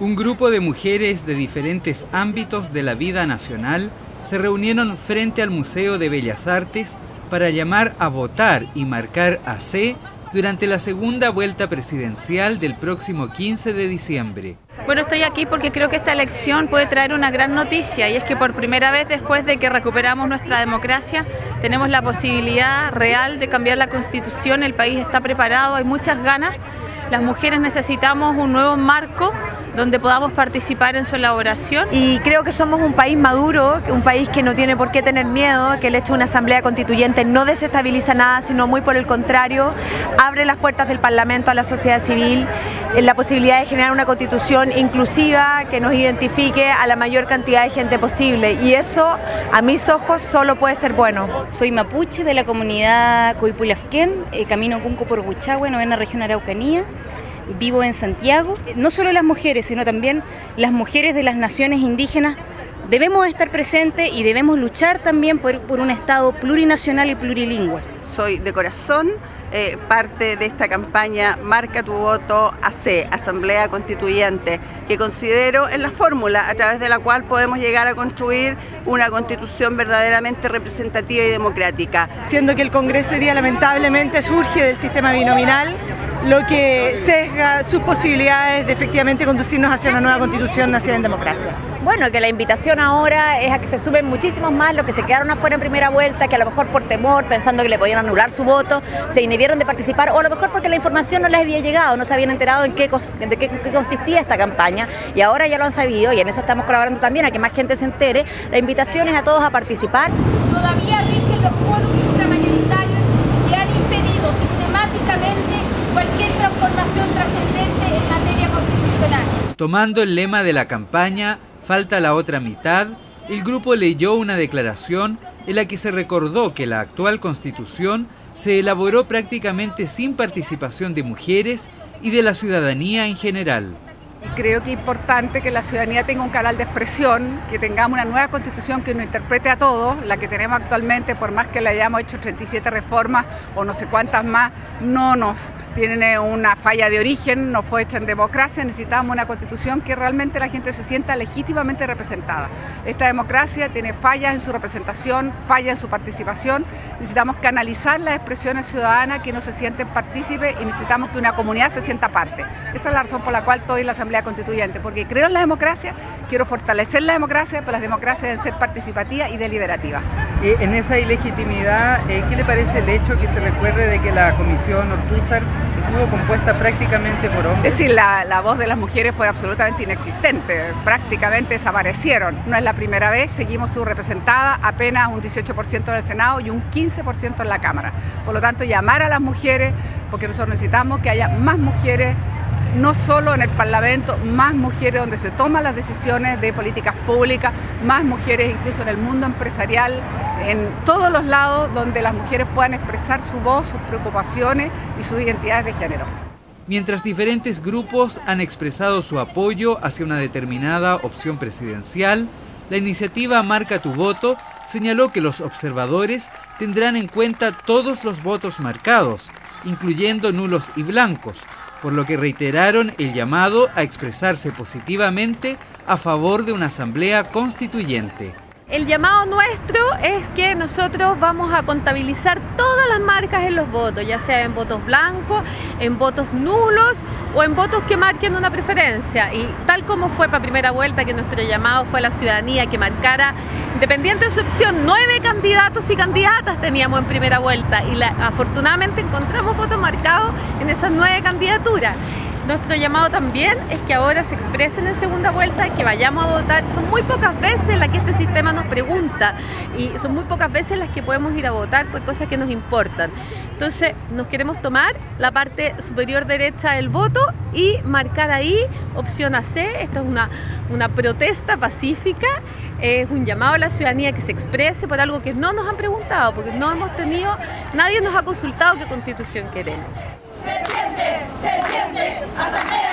Un grupo de mujeres de diferentes ámbitos de la vida nacional se reunieron frente al Museo de Bellas Artes para llamar a votar y marcar a C durante la segunda vuelta presidencial del próximo 15 de diciembre. Bueno, estoy aquí porque creo que esta elección puede traer una gran noticia y es que por primera vez después de que recuperamos nuestra democracia tenemos la posibilidad real de cambiar la constitución, el país está preparado, hay muchas ganas, las mujeres necesitamos un nuevo marco donde podamos participar en su elaboración. Y creo que somos un país maduro, un país que no tiene por qué tener miedo, que el hecho de una asamblea constituyente no desestabiliza nada, sino muy por el contrario, abre las puertas del Parlamento a la sociedad civil, en la posibilidad de generar una constitución inclusiva que nos identifique a la mayor cantidad de gente posible. Y eso, a mis ojos, solo puede ser bueno. Soy mapuche de la comunidad Coipulafquén, eh, camino Cunco por Huichagüe, novena región Araucanía vivo en Santiago. No solo las mujeres, sino también las mujeres de las naciones indígenas debemos estar presentes y debemos luchar también por, un Estado plurinacional y plurilingüe. Soy de corazón eh, parte de esta campaña Marca tu voto AC, Asamblea Constituyente, que considero es la fórmula a través de la cual podemos llegar a construir una constitución verdaderamente representativa y democrática. Siendo que el Congreso hoy día lamentablemente surge del sistema binominal, lo que sesga sus posibilidades de efectivamente conducirnos hacia una nueva constitución nacida en democracia. Bueno, que la invitación ahora es a que se sumen muchísimos más los que se quedaron afuera en primera vuelta, que a lo mejor por temor, pensando que le podían anular su voto, se inhibieron de participar, o a lo mejor porque la información no les había llegado, no se habían enterado en qué, de qué, consistía esta campaña, y ahora ya lo han sabido, y en eso estamos colaborando también, a que más gente se entere. La invitación es a todos a participar. Todavía rigen los cualquier transformación trascendente en materia constitucional. Tomando el lema de la campaña, falta la otra mitad, el grupo leyó una declaración en la que se recordó que la actual constitución se elaboró prácticamente sin participación de mujeres y de la ciudadanía en general. Creo que es importante que la ciudadanía tenga un canal de expresión, que tengamos una nueva constitución que nos interprete a todos, la que tenemos actualmente, por más que le hayamos hecho 37 reformas o no sé cuántas más, no nos tiene una falla de origen, no fue hecha en democracia, necesitamos una constitución que realmente la gente se sienta legítimamente representada. Esta democracia tiene fallas en su representación, fallas en su participación, necesitamos canalizar las expresiones ciudadanas que no se sienten partícipes y necesitamos que una comunidad se sienta parte. Esa es la razón por la cual en la Asamblea Constituyente, porque creo en la democracia, quiero fortalecer la democracia, pero las democracias deben ser participativas y deliberativas. en esa ilegitimidad, eh, ¿qué le parece el hecho que se recuerde de que la Comisión Ortúzar estuvo compuesta prácticamente por hombres? Es decir, la, la voz de las mujeres fue absolutamente inexistente, prácticamente desaparecieron. No es la primera vez, seguimos subrepresentada, apenas un 18% en el Senado y un 15% en la Cámara. Por lo tanto, llamar a las mujeres, porque nosotros necesitamos que haya más mujeres no solo en el Parlamento, más mujeres donde se toman las decisiones de políticas públicas, más mujeres incluso en el mundo empresarial, en todos los lados donde las mujeres puedan expresar su voz, sus preocupaciones y sus identidades de género. Mientras diferentes grupos han expresado su apoyo hacia una determinada opción presidencial, la iniciativa Marca tu voto señaló que los observadores tendrán en cuenta todos los votos marcados, incluyendo nulos y blancos, por lo que reiteraron el llamado a expresarse positivamente a favor de una asamblea constituyente. El llamado nuestro es que nosotros vamos a contabilizar todas las marcas en los votos, ya sea en votos blancos, en votos nulos o en votos que marquen una preferencia. Y tal como fue para primera vuelta, que nuestro llamado fue a la ciudadanía que marcara, independiente de su opción, nueve candidatos y candidatas teníamos en primera vuelta y afortunadamente encontramos votos marcados en esas nueve candidaturas. Nuestro llamado también es que ahora se expresen en segunda vuelta, que vayamos a votar. Son muy pocas veces las que este sistema nos pregunta y son muy pocas veces las que podemos ir a votar por cosas que nos importan. Entonces nos queremos tomar la parte superior derecha del voto y marcar ahí opción AC. Esta es una, una protesta pacífica, es un llamado a la ciudadanía que se exprese por algo que no nos han preguntado, porque no hemos tenido, nadie nos ha consultado qué constitución queremos. Se